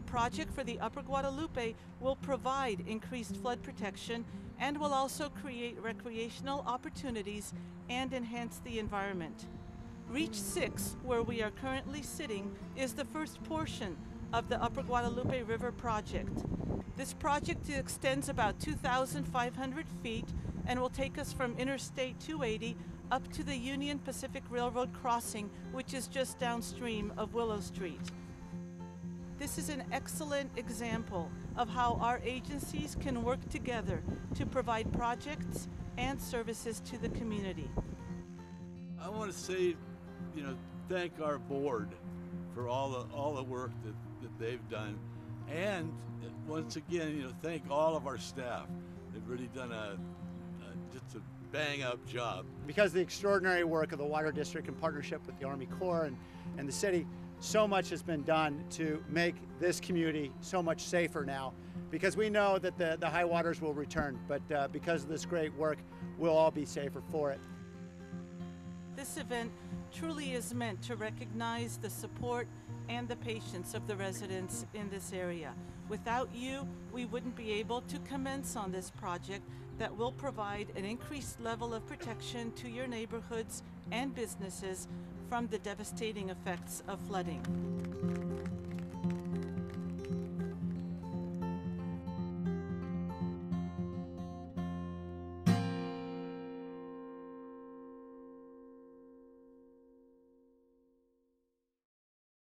project for the Upper Guadalupe will provide increased flood protection and will also create recreational opportunities and enhance the environment. Reach 6, where we are currently sitting, is the first portion of the Upper Guadalupe River project. This project extends about 2,500 feet and will take us from Interstate 280 up to the Union Pacific Railroad crossing, which is just downstream of Willow Street. This is an excellent example of how our agencies can work together to provide projects and services to the community. I want to say, you know, thank our board for all the all the work that, that they've done, and uh, once again, you know, thank all of our staff. They've really done a, a just a bang up job. Because of the extraordinary work of the Water District in partnership with the Army Corps and, and the city, so much has been done to make this community so much safer now. Because we know that the, the high waters will return, but uh, because of this great work, we'll all be safer for it. This event truly is meant to recognize the support and the patience of the residents in this area. Without you, we wouldn't be able to commence on this project that will provide an increased level of protection to your neighborhoods and businesses from the devastating effects of flooding.